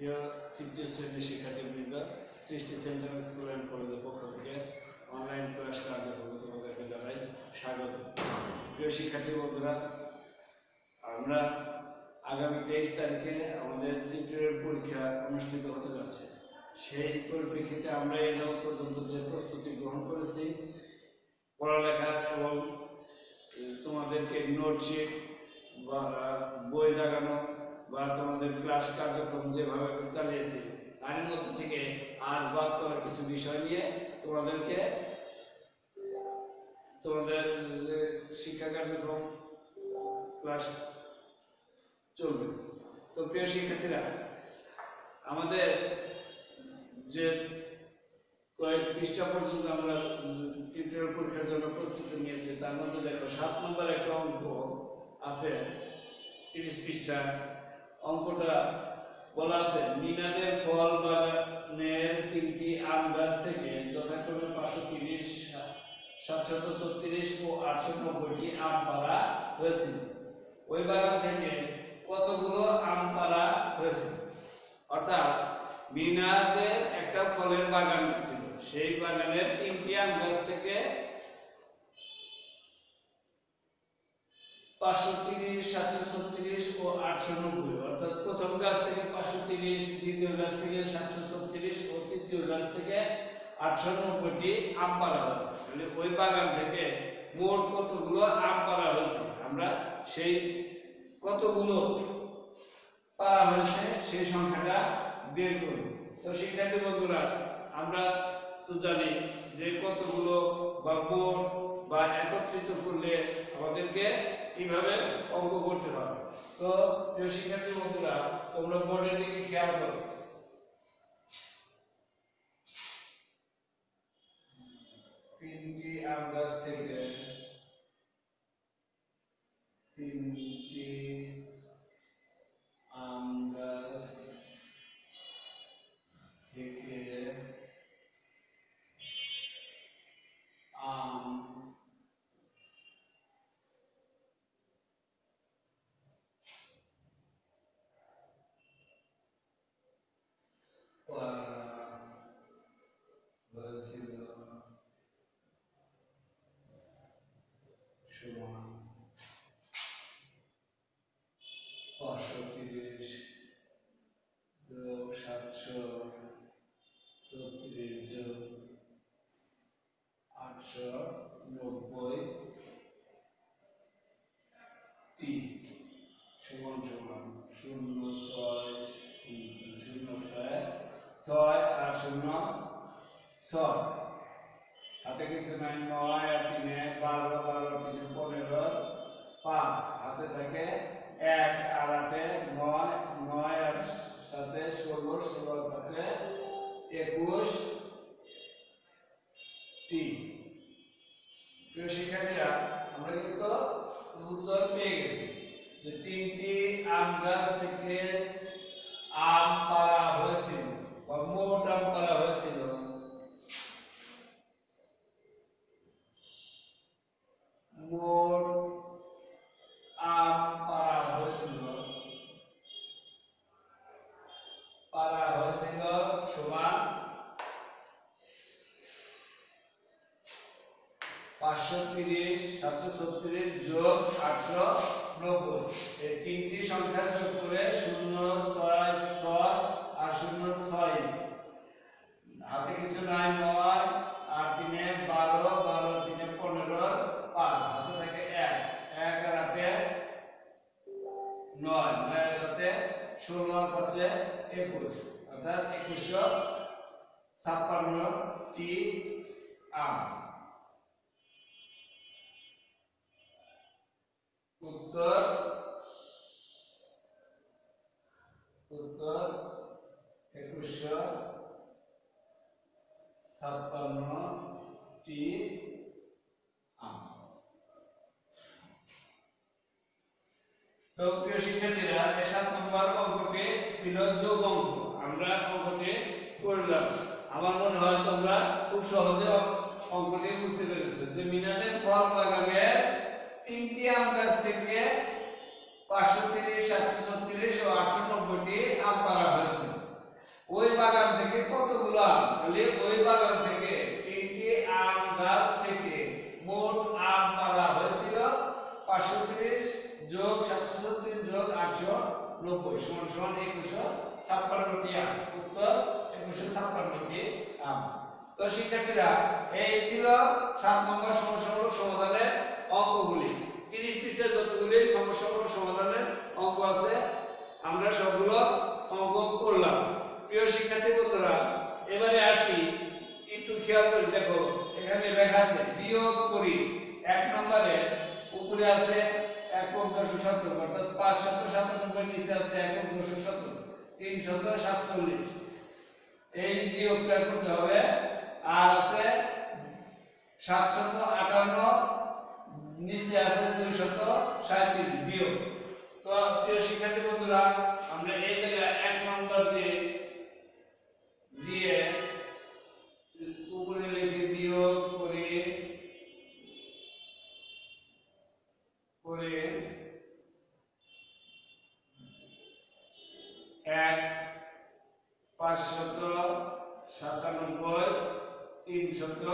প্রিয় তৃতীয় শ্রেণির শিক্ষার্থীবৃন্দ, সৃষ্টি সেন্টার স্কুল অ্যান্ড কলেজের পক্ষ থেকে অনলাইন ক্লাস কার্যক্রমে তোমাদেরকে জানাই। স্বাগত। প্রিয় শিক্ষার্থী বন্ধুরা, আমরা আগামী তেইশ তারিখে আমাদের টিউটোরিয়াল পরীক্ষা অনুষ্ঠিত হতে যাচ্ছে। সেই পরিপ্রেক্ষিতে আমরা যাবৎ পর্যন্ত যে প্রস্তুতি গ্রহণ করেছি, পড়ালেখা এবং তোমাদেরকে নোটশিট বা, বই লাগানো বা তোমাদের ক্লাস কার্যক্রম যেভাবে চালিয়েছি, তার মধ্যে থেকে আজ বাদ করার কিছু বিষয় নিয়ে তোমাদেরকে তোমাদের শিক্ষা কার্যক্রম ক্লাস চলবে। তো প্রিয় শিক্ষার্থীরা, আমাদের যে কয়েক পৃষ্ঠা পর্যন্ত আমরা টিউটোরিয়াল পরীক্ষার জন্য প্রস্তুতি নিয়েছি, তার মধ্যে দেখো সাত নম্বর একটা অঙ্ক আছে, তিরিশ পৃষ্ঠা অঙ্কটা বলা আছে মিনাদের ফল বাগানের তিনটি আম গাছ থেকে যথাক্রমে পাঁচশো তিরিশ, সাতশত ছত্রিশ ও আটশো নব্বইটি আম পাড়া হয়েছিল। ওই বাগান থেকে কতগুলো আম পাড়া হয়েছিল? অর্থাৎ মিনাদের একটা ফলের বাগান ছিল। সেই বাগানের তিনটি আম গাছ থেকে পাঁচশো তিরিশ, সাতশো ছত্রিশ ও আটশো নব্বই। অর্থাৎ প্রথম গাছ থেকে পাঁচশো তিরিশ, দ্বিতীয় গাছ থেকে সাতশো ছত্রিশ ও তৃতীয় গাছ থেকে আটশো নব্বইটি আম পাড়া হয়েছে। ওই বাগান থেকে মোট কতগুলো আম পাড়া আমরা সেই কতগুলো পারা হয়েছে সেই সংখ্যাটা বের করব। তো শিক্ষার্থী বন্ধুরা, আমরা তো জানি যে কতগুলো বা মোট বা একত্রিত করলে আমাদেরকে কীভাবে অঙ্ক করতে হয়? তো প্রিয় শিক্ষার্থী বন্ধুরা, তোমরা বোর্ডের দিকে খেয়াল করো। তিনটি আম গাছ থেকে তিনটি আম গাছ থেকে আম পাড়া হয়েছিল সমান পাঁচশো তিরিশ, যোগ সাতশো ছত্রিশ যোগ আটশো নব্বই, তিন, সমান সমান শূন্য ছয় শূন্য ছয় ছয় আর শূন্য ছয়। হাতে কিছু নাই, নয় আর তিনে, বারো বারো তিনে পনেরো পাঁচ হাতে থাকে এক আর আটে নয় নয় আর সাথে ষোলো ষোলো সাথে একুশ টি প্রিয় শিক্ষার্থীরা আমরা কিন্তু উত্তর পেয়ে গেছি যে তিনটি আম গাছ থেকে আম পাড়া হয়েছিল বা মোট আম পাড়া হয়েছিল মোট আম পাড়া হয়েছিল পাড়া হয়েছিল সমান পাঁচশো তিরিশ সাতশো ছত্রিশ বারো বারো তিনে পনেরো, পাঁচ। হাতে থাকে এক। এক আর হাতে নয়। নয়ের সাথে ষোলো পাঁচে একুশ। অর্থাৎ একুশশো ছাপ্পান্নটি আম উত্তর উত্তর একুশশো ছাপ্পান্নটি তো প্রিয় শিক্ষার্থীরা এই সাত নম্বর অঙ্কটি ছিল যোগ অঙ্ক। আমরা অঙ্কটি করলাম। আমার মনে হয় তোমরা খুব সহজে অঙ্কটি বুঝতে পেরেছ যে মিনাদের ফল বাগানের তিনটি আম গাছ থেকে পাঁচশো তিরিশ, সাতশো ছত্রিশ ও আটশো নব্বইটি আম পাড়া হয়েছে। বলি ওই বাগান থেকে তিনটি আম গাছ থেকে মোট আম পাড়া হয়েছিল পাঁচশো তিরিশ যোগ সাতশো ছত্রিশ যোগ আটশো নব্বই, সমান সমান একুশশো ছাপ্পান্নটি আম। উত্তর একুশশো ছাপ্পান্নটি আম। তো শিক্ষার্থীরা, এই ছিল সাত নম্বর সমস্যামূলক সমাধানের অঙ্কগুলি। যতগুলি সমস্যামূলক সমাধানের অঙ্ক আছে? আমরা সবগুলো অঙ্ক করলাম। প্রিয় শিক্ষার্থী বন্ধুরা, এবারে আসি। একটু খেয়াল করে দেখো, এখানে লেখা আছে, বিয়োগ করি। এক নম্বরে উপরে আছে একক দশ সত্তর অর্থাৎ পাঁচ শত সাতানব্বই নিচে আছে একক দশ সত্তর তিন শত সাতচল্লিশ। এই বিয়োগটা করতে হবে। আর আছে সাতশত আটান্ন নিচে আছে দুইশত সাঁত্রিশ বিয়োগ। তো প্রিয় শিক্ষার্থী বন্ধুরা, আমরা এই জায়গায় এক নম্বর দিয়ে দিয়ে উপরে লিখে বিয়োগ করে করে এক, পাঁচশত সাতানব্বই, তিনশত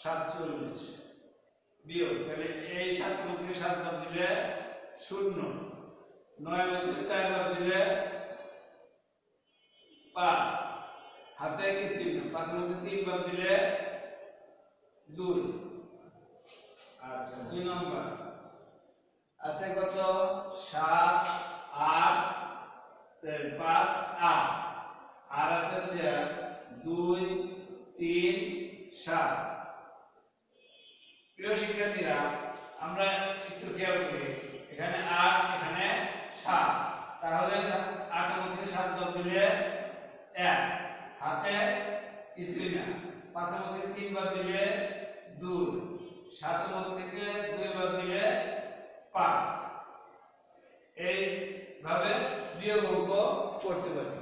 সাতচল্লিশ। বিয়োগ, তাহলে এই সাতান্ন থেকে সাত বাদ দিলে শূন্য। নয় বাদ দিলে চার, বাদ দিলে পাঁচ। হাতে কিছুই না পাঁচের মধ্যে তিন, বাদ দিলে দুই। আচ্ছা দুই নম্বর। আছে কত? সাত, আট পাঁচ, আট। আর আছে হচ্ছে দুই, তিন, সাত। প্রিয় শিক্ষার্থীরা, আমরা একটু খেয়াল করি। এখানে আট এখানে সাত তাহলে আটের মধ্যে সাত বাদ দিলে এক। হাতে কিছুই না। পাঁচের মধ্যে তিন বাদ দিলে দুই। সাতের মধ্যে থেকে দুই বাদ দিলে পাঁচ। এইভাবে বিয়োগ অঙ্ক করতে পারি।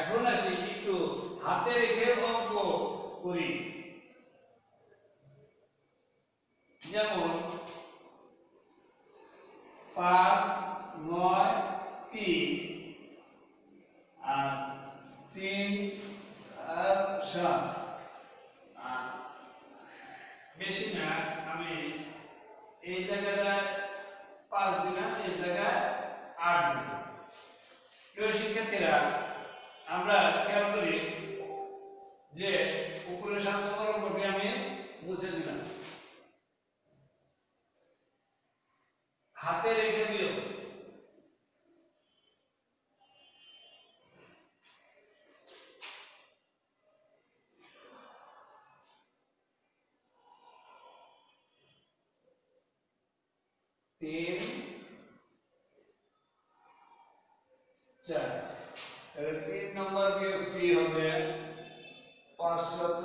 এখন আসি একটু হাতে রেখে অঙ্ক করি। যেমন পাঁচ, নয়, তিন। আর তিন সাত। আর বেশি না, আমি এই জায়গাটায় পাঁচ দিলাম, এই জায়গায় আট দিলাম। প্রিয় শিক্ষার্থীরা, আমরা খেয়াল করি যে উপরে অঙ্কটি আমি মুছে দিলাম। হাতে রেখে দিও তিন চার তাহলে তিন নম্বর বিয়োগটি হবে পাঁচশত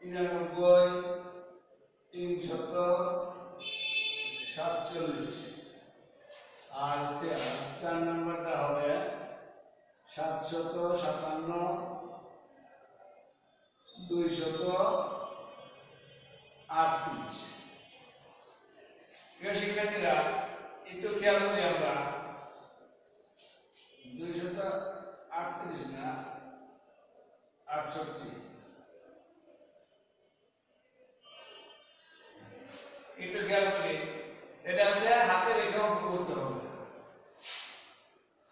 তিরানব্বই তিনশত সাতচল্লিশ। আর চা- চার নম্বরটা হবে সাতশত সাতান্ন, দুইশত আটত্রিশ। প্রিয় শিক্ষার্থীরা, একটু খেয়াল করি আমরা। দুইশত আটত্রিশ না, আটষট্টি। একটু খেয়াল করি। এটা হচ্ছে হাতে রেখে অঙ্ক করতে হবে।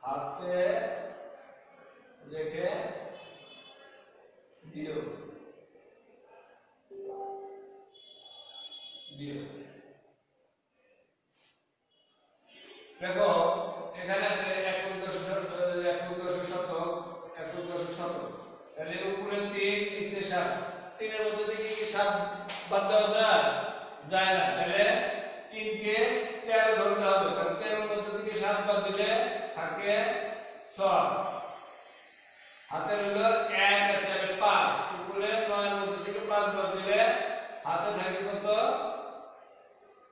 হাতে রেখে বিয়োগ। বিয়োগ দেখো এখানে আছে একাদশ একাদশ শতক একাদশ শতক তাহলে উপরে তিন নিচে সাত তিনের মধ্যে থেকে কি সাত বাদ দেওয়া যায় যায় না তাহলে তিনকে তেরো ধরতে হবে কারণ তেরোর মধ্যে থেকে বাদ থাকে ছয়। হাতে হলো এক, আছে পাঁচ। উপরে নয়ের মধ্যে থেকে পাঁচ বাদ দিলে হাতে থাকে কত?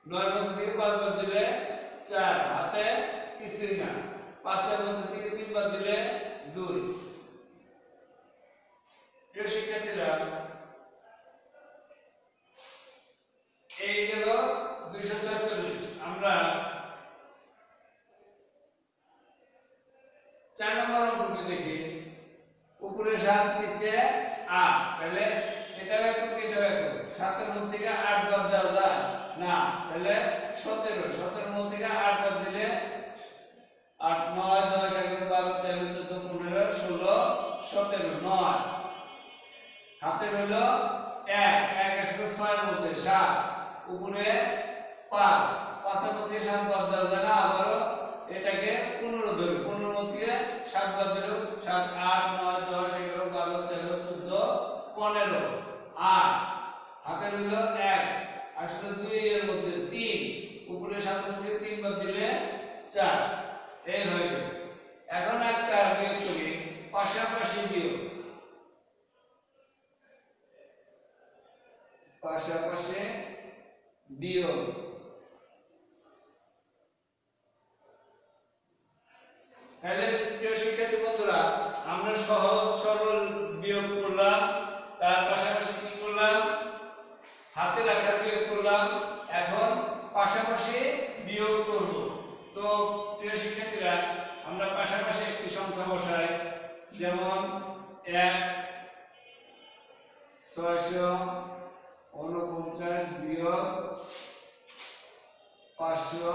নয়ের মধ্যে থেকে পাঁচ বাদ দিলে চার। হাতে কিছুই না। পাঁচের মধ্যে থেকে তিন বাদ দিলে দুই। প্রিয় শিক্ষার্থীরা, এই গেল দুইশো ছয়চল্লিশ আমরা চার নম্বর অঙ্কটি দেখি। উপরে সাত, নিচে আট। তাহলে এটাও একক এটাও একক সাতের মধ্যে আট বাদ দেওয়া যায়। না, তাহলে সতেরো। সতেরোর মধ্যে আট বাদ দিলে আট, নয়, দশ, এগারো, বারো, তেরো, চোদ্দ, পনেরো, ষোলো, সতেরো, নয়। হাতে রইল এক। এক আসলো ছয়ের মধ্যে সাত। উপরে পাঁচ। পাঁচের মধ্যে সাত বাদ দেওয়া যায় না, আবারও এটাকে পনেরো ধরে, পনেরো মধ্যে সাত দিল, সাত, আট, নয়, দশ, এগারো, বারো, তেরো, চোদ্দ, পনেরো। আট হাতে রইল এক, আসলে দুই এর মধ্যে তিন উপরে সাত মধ্যে তিন বাদ দিলে চার। এই হয়ে গেল। এখন একটা বিয়োগ করি, পাশাপাশি বিয়োগ। পাশাপাশি বিয়োগ তাহলে প্রিয় শিক্ষার্থী বন্ধুরা আমরা সহজ, সরল বিয়োগ করলাম, তার পাশাপাশি কি করলাম? হাতে রাখার বিয়োগ করলাম, এখন পাশাপাশি বিয়োগ করব। তো প্রিয় শিক্ষার্থীরা, আমরা পাশাপাশি একটি সংখ্যা বসাই, যেমন এক, ছয়শো উনপঞ্চাশ বিয়োগ পাঁচশো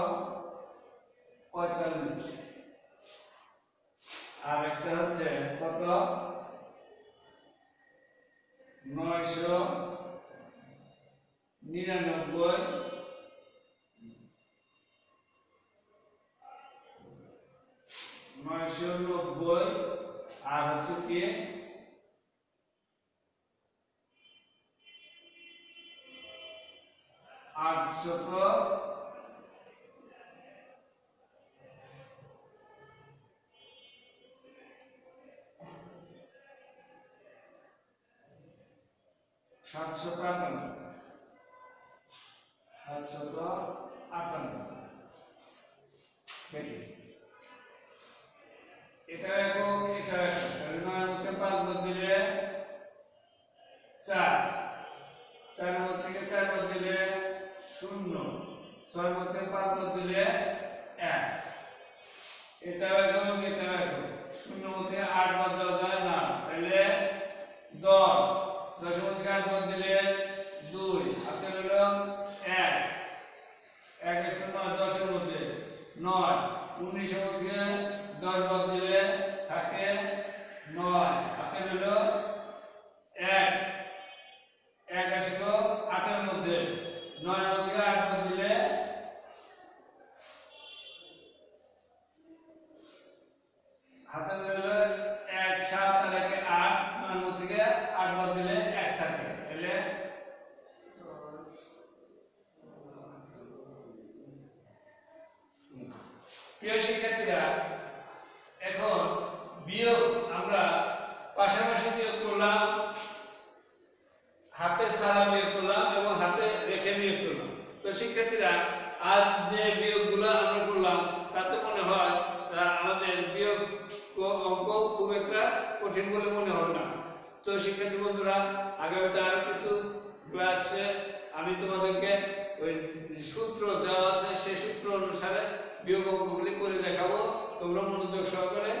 পঁয়তাল্লিশ। আর একটা হচ্ছে কত? নয়শো নিরানব্বই। নয়শো নব্বই। আর হচ্ছে কি? আটশত সাতশত আটান্ন সাতশত আটান্ন দেখি এটা একক এটা একক তাহলে নয়ের মধ্যে পাঁচ বাদ দিলে চার চার মধ্যে থেকে চার বাদ দিলে শূন্য ছয় মধ্যে পাঁচ বাদ দিলে এক এটাও একক এটাও একক শূন্য মধ্যে আট বাদ দেওয়া যায় না তাহলে দশ দশের মধ্যে আট বাদ দিলে দুই হাতে রইল এক এক এসে নয় দশের মধ্যে নয়। উনিশের মধ্যে দশ বাদ দিলে থাকে নয়। থাকে রইল এক এক আসলো আটের মধ্যে নয় মধ্যে আট বাদ দিলে হাতে রইল এক সাত আর একে আট নয় মধ্যে থেকে আট বাদ দিলে এক থাকে তাহলে প্রিয় শিক্ষার্থীরা, এখন বিয়োগ আমরা পাশাপাশি বিয়োগ করলাম, হাতে সারা বিয়োগ করলাম এবং হাতে রেখে বিয়োগ করলাম। তো শিক্ষার্থীরা, আজ যে বিয়োগগুলো আমরা করলাম, তাতে মনে হয় আমাদের বিয়োগ অঙ্ক খুব একটা কঠিন বলে মনে হবে না। তো শিক্ষার্থী বন্ধুরা, আগামীতে আরও কিছু ক্লাসে আমি তোমাদেরকে ওই সূত্র দেওয়া আছে সেই সূত্র অনুসারে বিয়োগ অঙ্কগুলি করে দেখাবো। তোমরা মনোযোগ সহকারে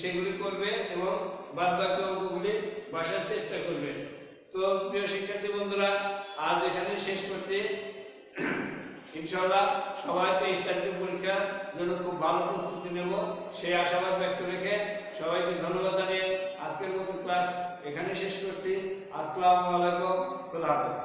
সেগুলি করবে এবং বাদ বাকি অঙ্কগুলি বাসার চেষ্টা করবে। তো প্রিয় শিক্ষার্থী বন্ধুরা, আজ এখানে শেষ করছি। ইনশাআল্লাহ সবাই তেইশ তারিখের পরীক্ষার জন্য খুব ভালো প্রস্তুতি নেব। সেই আশাবাদ ব্যক্ত রেখে সবাইকে ধন্যবাদ জানিয়ে আজকের মতো ক্লাস এখানে শেষ করছি। আসসালামু আলাইকুম। খোদা হাফেজ।